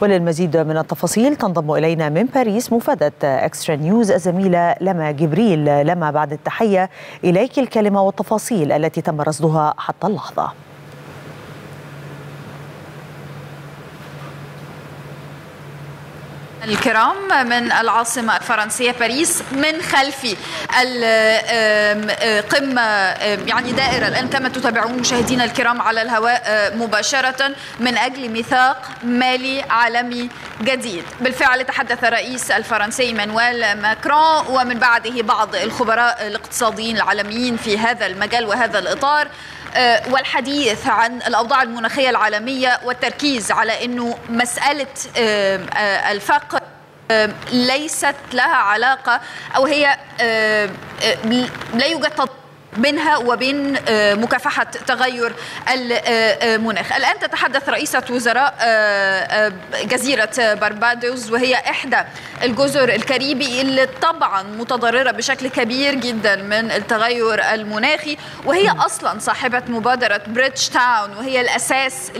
وللمزيد من التفاصيل تنضم إلينا من باريس مفادة إكسترا نيوز الزميلة لما جبريل. لما بعد التحية إليك الكلمة والتفاصيل التي تم رصدها حتى اللحظة. الكرام من العاصمة الفرنسية باريس من خلفي القمة يعني دائرة. الآن كما تتابعون مشاهدينا الكرام على الهواء مباشرة من أجل ميثاق مالي عالمي جديد. بالفعل تحدث الرئيس الفرنسي مانويل ماكرون ومن بعده بعض الخبراء الاقتصاديين العالميين في هذا المجال وهذا الإطار. والحديث عن الأوضاع المناخية العالمية والتركيز على إنه مسألة الفقر ليست لها علاقة أو هي لا يوجد بينها وبين مكافحة تغير المناخ. الآن تتحدث رئيسة وزراء جزيرة باربادوس وهي إحدى الجزر الكاريبي اللي طبعا متضررة بشكل كبير جدا من التغير المناخي وهي أصلا صاحبة مبادرة بريدج تاون وهي الأساس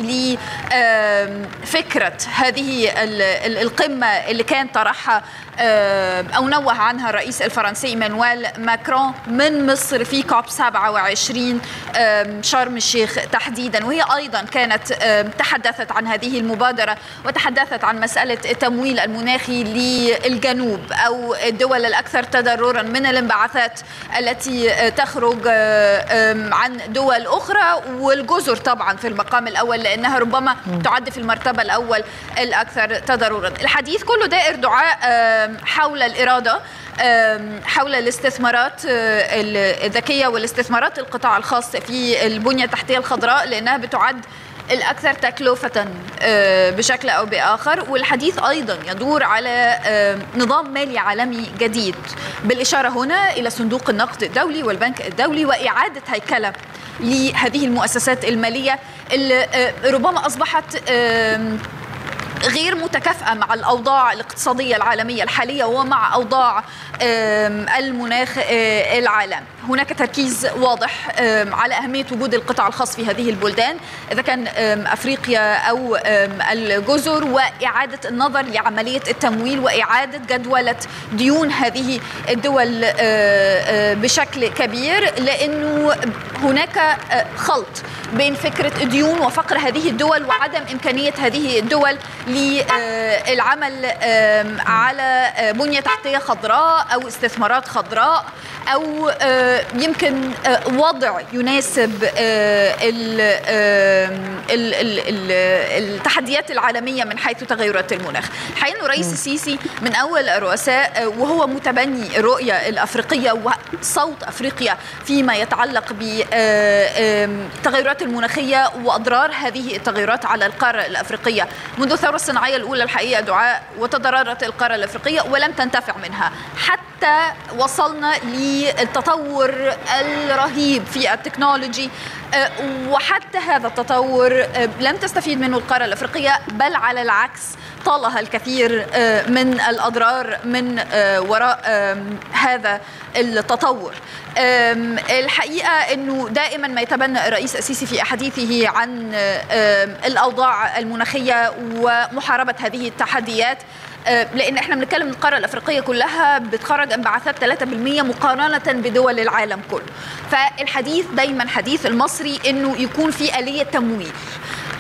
لفكرة هذه القمة اللي كان طرحها أو نوه عنها الرئيس الفرنسي مانويل ماكرون من مصر في كوب 27 شرم الشيخ تحديدا. وهي أيضا كانت تحدثت عن هذه المبادرة وتحدثت عن مسألة التمويل المناخي للجنوب أو الدول الأكثر تضررا من الانبعاثات التي تخرج عن دول أخرى. والجزر طبعا في المقام الأول لأنها ربما تعد في المرتبة الأول الأكثر تضررا. الحديث كله دائر دعاء حول الإرادة. حول الاستثمارات الذكية والاستثمارات القطاع الخاص في البنية التحتية الخضراء لأنها بتعد الأكثر تكلفة بشكل أو بآخر. والحديث أيضا يدور على نظام مالي عالمي جديد. بالإشارة هنا إلى صندوق النقد الدولي والبنك الدولي وإعادة هيكلة لهذه المؤسسات المالية اللي ربما أصبحت غير متكافئة مع الأوضاع الاقتصادية العالمية الحالية ومع أوضاع المناخ العالم. هناك تركيز واضح على أهمية وجود القطاع الخاص في هذه البلدان إذا كان أفريقيا أو الجزر وإعادة النظر لعملية التمويل وإعادة جدولة ديون هذه الدول بشكل كبير لأنه هناك خلط. بين فكرة الديون وفقر هذه الدول وعدم إمكانية هذه الدول للعمل على بنية تحتية خضراء أو استثمارات خضراء أو يمكن وضع يناسب التحديات العالمية من حيث تغيرات المناخ. الحقيقة انه رئيس السيسي من أول الرؤساء وهو متبني الرؤيه الأفريقية وصوت أفريقيا فيما يتعلق بالتغيرات المناخية وأضرار هذه التغيرات على القارة الأفريقية. منذ الثورة الصناعية الأولى الحقيقة دعاء وتضررت القارة الأفريقية ولم تنتفع منها. حتى وصلنا للتطور الرهيب في التكنولوجي. وحتى هذا التطور لم تستفيد منه القارة الأفريقية بل على العكس طالها الكثير من الأضرار من وراء هذا التطور. الحقيقة إنه دائما ما يتبنى الرئيس السيسي في أحاديثه عن الأوضاع المناخية ومحاربة هذه التحديات لأن إحنا بنتكلم القارة الأفريقية كلها بتخرج انبعاثات 3% مقارنة بدول العالم كله. فالحديث دايما حديث المصري إنه يكون في آلية تمويل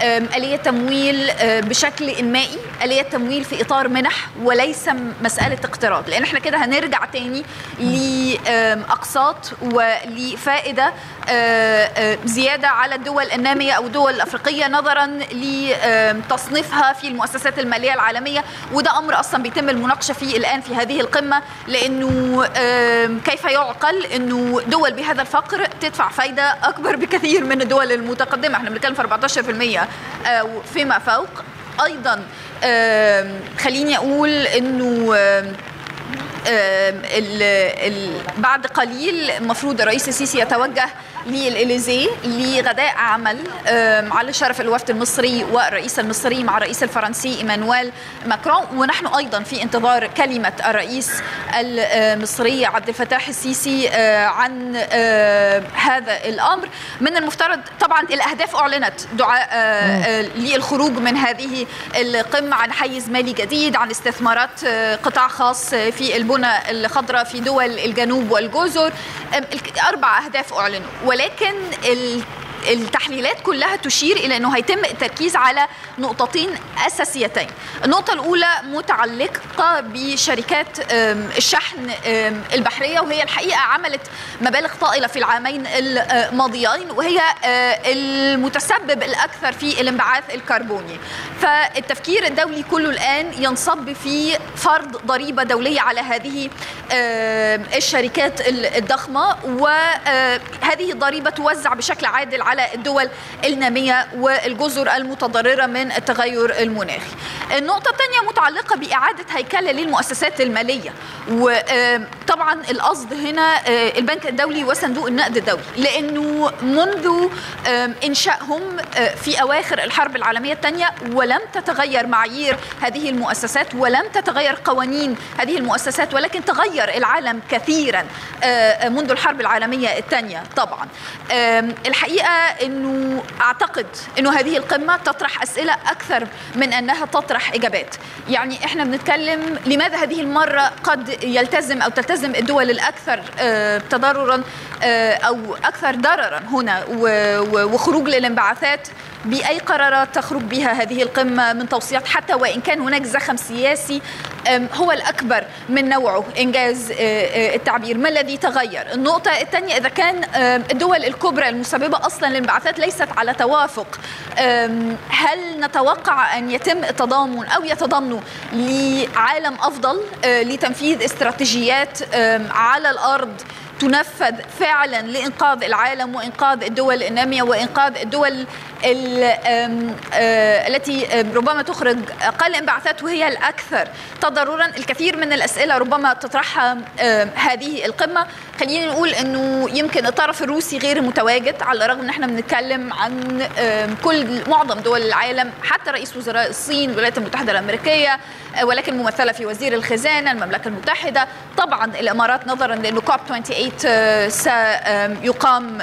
آلية تمويل بشكل إنمائي آلية تمويل في إطار منح وليس مسألة اقتراض لأن إحنا كده هنرجع تاني لأقساط ولفائدة زيادة على الدول النامية أو الدول الأفريقية نظرا لتصنيفها في المؤسسات المالية العالمية وده أمر أصلا بيتم المناقشة فيه الآن في هذه القمة لأنه كيف يعقل أنه دول بهذا الفقر تدفع فايدة أكبر بكثير من الدول المتقدمة إحنا بنتكلم في 14% فيما فوق. أيضا خليني أقول إنه بعد قليل المفروض الرئيس السيسي يتوجه للإليزيه لغداء عمل على شرف الوفد المصري والرئيس المصري مع الرئيس الفرنسي إيمانويل ماكرون. ونحن أيضا في انتظار كلمة الرئيس المصري عبد الفتاح السيسي عن هذا الأمر. من المفترض طبعا الأهداف أعلنت دعاء للخروج من هذه القمة عن حيز مالي جديد عن استثمارات قطاع خاص في البنى الخضراء في دول الجنوب والجزر. أربع أهداف أعلنوا. ولكن التحليلات كلها تشير إلى إنه هيتم التركيز على نقطتين أساسيتين. النقطة الأولى متعلقة بشركات الشحن البحرية وهي الحقيقة عملت مبالغ طائلة في العامين الماضيين وهي المتسبب الأكثر في الانبعاث الكربوني. فالتفكير الدولي كله الآن ينصب في فرض ضريبة دولية على هذه الشركات الضخمة وهذه الضريبة توزع بشكل عادل على الدول النامية والجزر المتضررة من التغير المناخي النقطة الثانية متعلقة بإعادة هيكلة للمؤسسات المالية. وطبعا القصد هنا البنك الدولي وصندوق النقد الدولي. لأنه منذ إنشائهم في أواخر الحرب العالمية الثانية ولم تتغير معايير هذه المؤسسات ولم تتغير قوانين هذه المؤسسات ولكن تغير العالم كثيرا منذ الحرب العالمية الثانية طبعا. الحقيقة إنه أعتقد إنه هذه القمة تطرح أسئلة أكثر من أنها تطرح إجابات. يعني إحنا بنتكلم لماذا هذه المرة قد يلتزم أو تلتزم الدول الأكثر تضررا أو أكثر ضررا هنا وخروج للانبعاثات بأي قرارات تخرج بها هذه القمة من توصيات؟ حتى وإن كان هناك زخم سياسي هو الأكبر من نوعه إنجاز التعبير. ما الذي تغير؟ النقطة الثانية إذا كان الدول الكبرى المسببة أصلا للانبعاثات ليست على توافق هل نتوقع أن يتم التضامن أو يتضامنوا لعالم أفضل لتنفيذ استراتيجيات على الأرض تنفذ فعلا لإنقاذ العالم وإنقاذ الدول النامية وإنقاذ الدول التي ربما تخرج أقل انبعاثات وهي الأكثر. تضررا الكثير من الأسئلة ربما تطرحها هذه القمة. خلينا نقول إنه يمكن الطرف الروسي غير متواجد على الرغم إن إحنا بنتكلم عن كل معظم دول العالم حتى رئيس وزراء الصين الولايات المتحدة الأمريكية ولكن ممثلة في وزير الخزانة المملكة المتحدة. طبعا الإمارات نظرا لأنه كوب 28 سيقام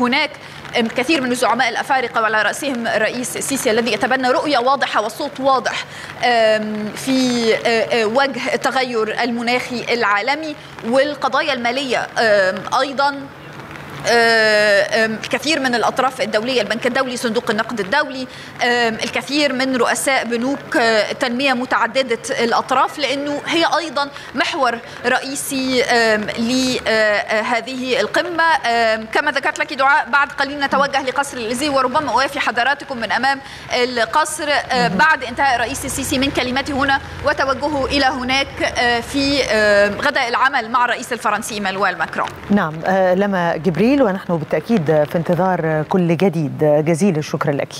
هناك كثير من الزعماء الأفارقة وعلى رأسهم الرئيس السيسي الذي يتبنى رؤية واضحة وصوت واضح في وجه التغير المناخي العالمي والقضايا المالية أيضا الكثير من الأطراف الدولية البنك الدولي صندوق النقد الدولي الكثير من رؤساء بنوك تنمية متعددة الأطراف لأنه هي أيضا محور رئيسي لهذه القمة. كما ذكرت لك دعاء بعد قليل نتوجه لقصر الاليزيه وربما أوافي حضراتكم من أمام القصر بعد انتهاء الرئيس السيسي من كلمته هنا وتوجهه إلى هناك في غداء العمل مع الرئيس الفرنسي إيمانويل ماكرون. نعم لما جبريل ونحن بالتأكيد في انتظار كل جديد. جزيل الشكر لك.